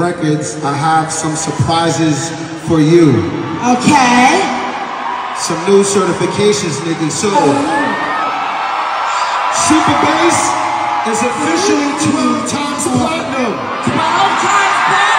Records, I have some surprises for you. Okay. Some new certifications, nigga. So, oh, Super Bass is officially 12 times platinum. 12 times platinum.